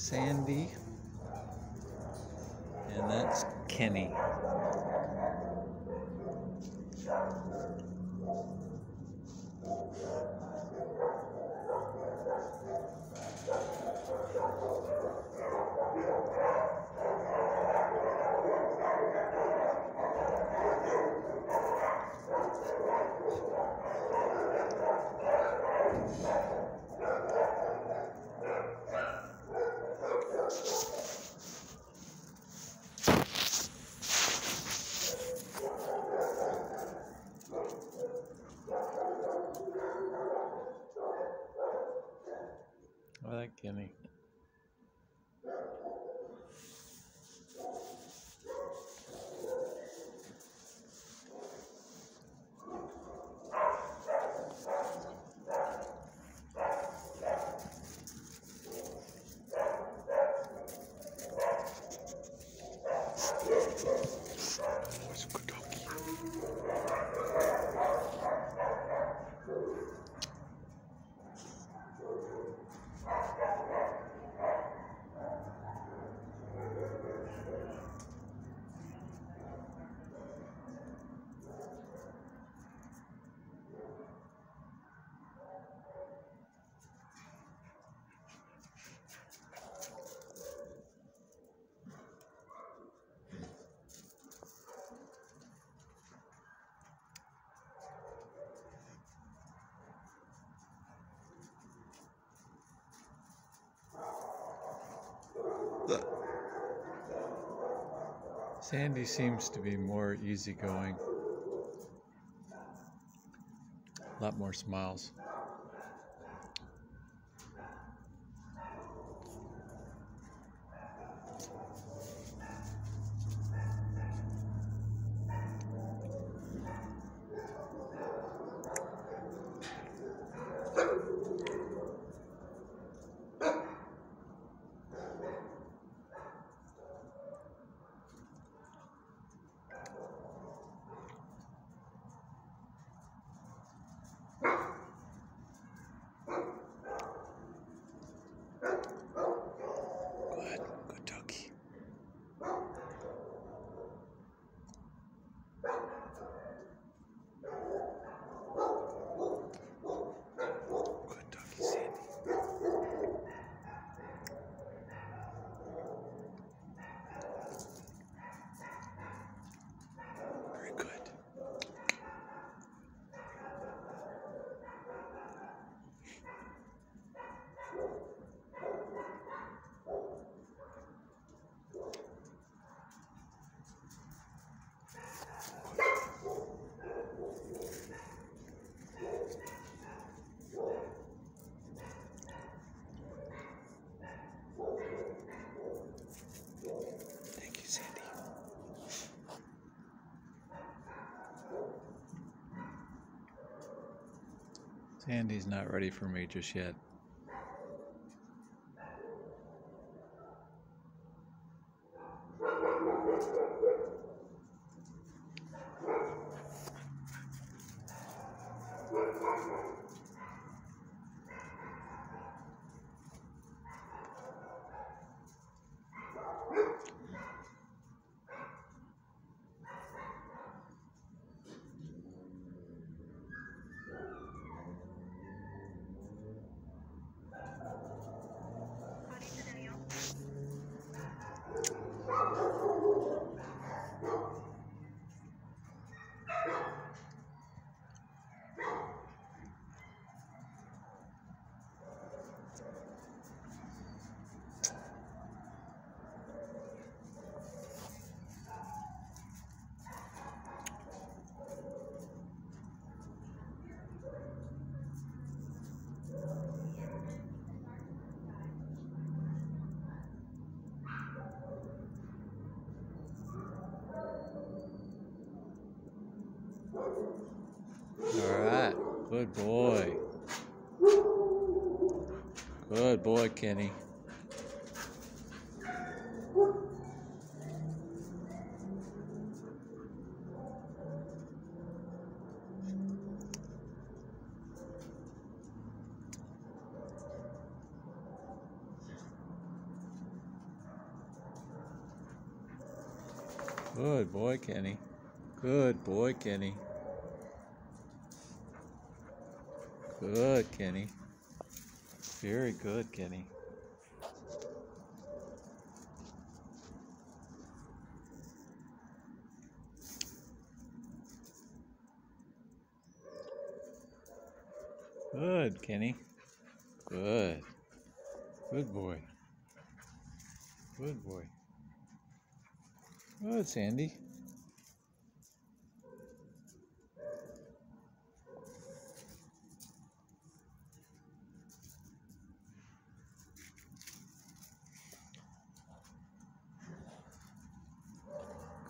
Sandy. And that's Kenny. Sandy seems to be more easygoing. A lot more smiles. Sandy's not ready for me just yet. Good boy. Good boy, Kenny. Good boy, Kenny. Good boy, Kenny. Good, Kenny. Very good, Kenny. Good, Kenny. Good. Good boy. Good boy. Good, Sandy.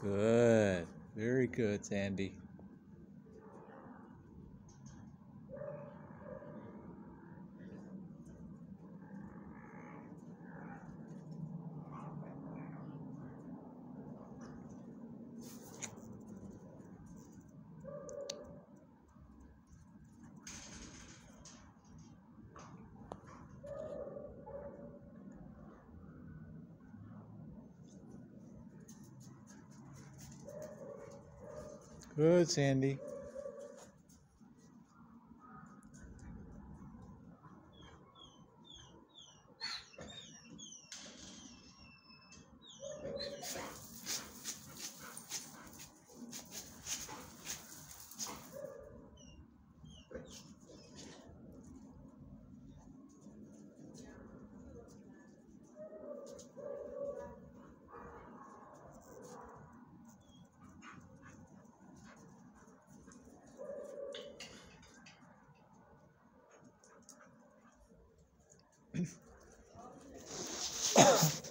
Good. Very good, Sandy. Good, Sandy. Oh.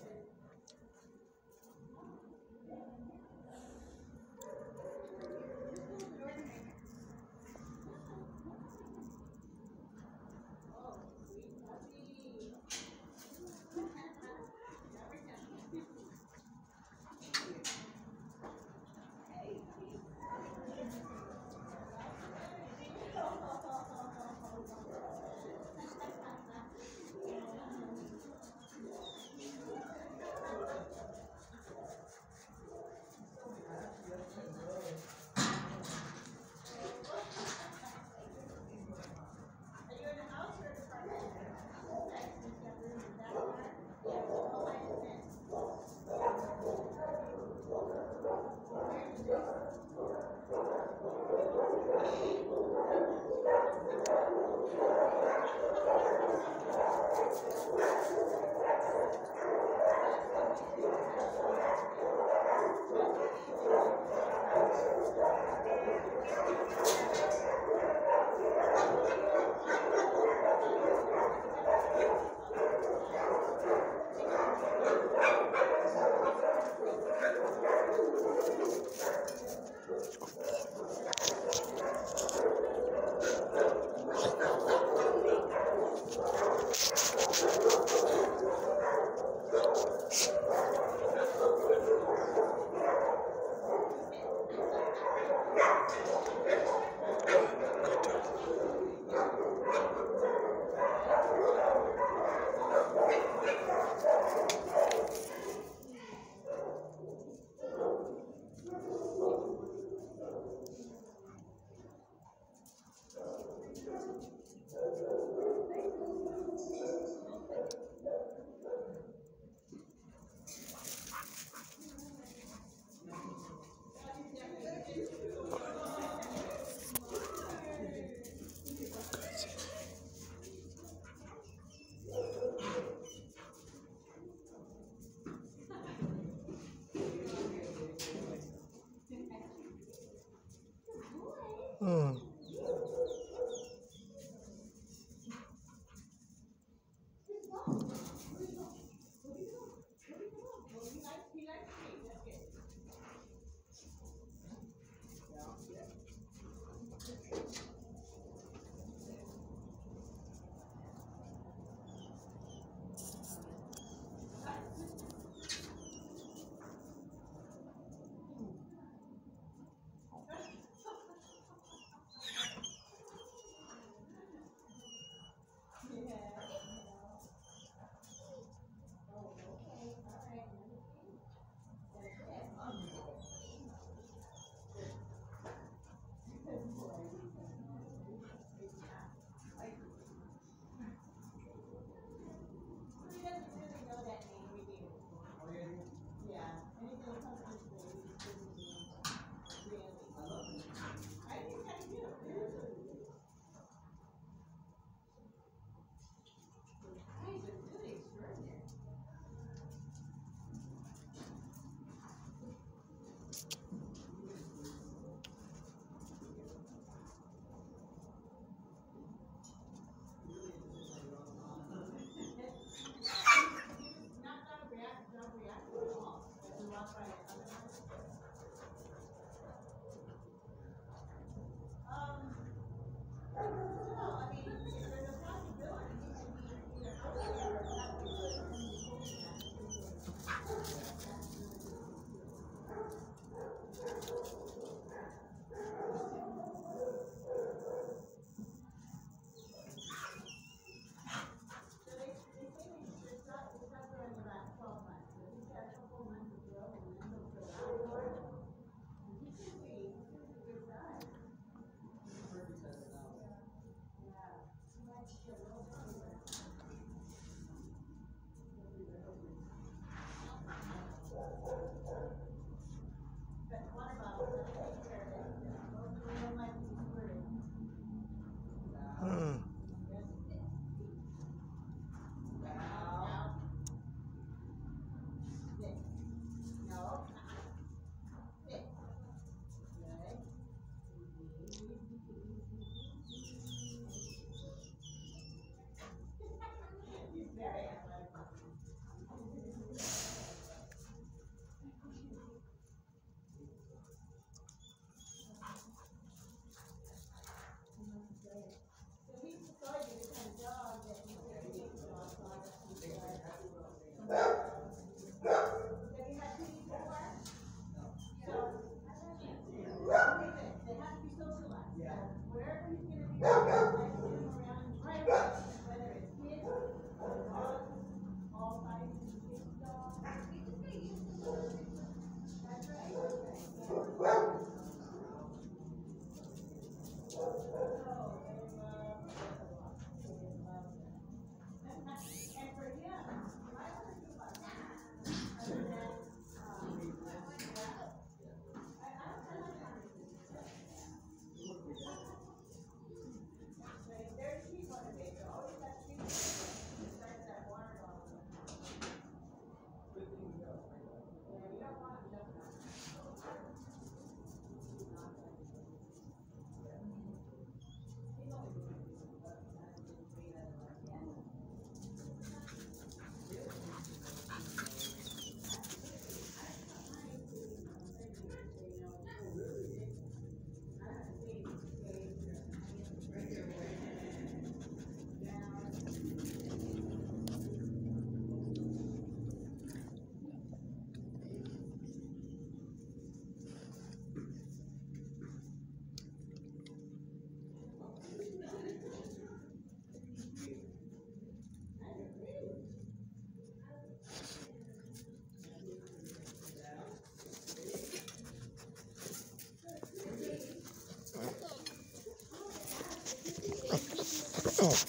Okay,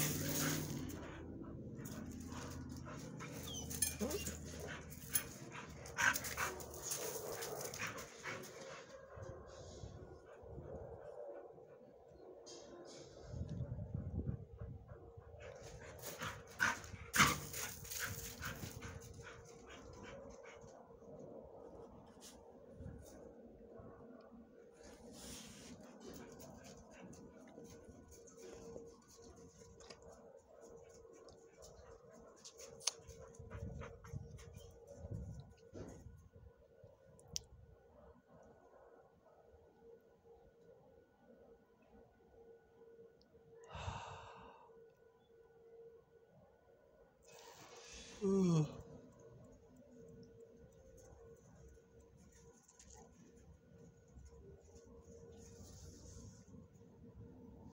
Mm.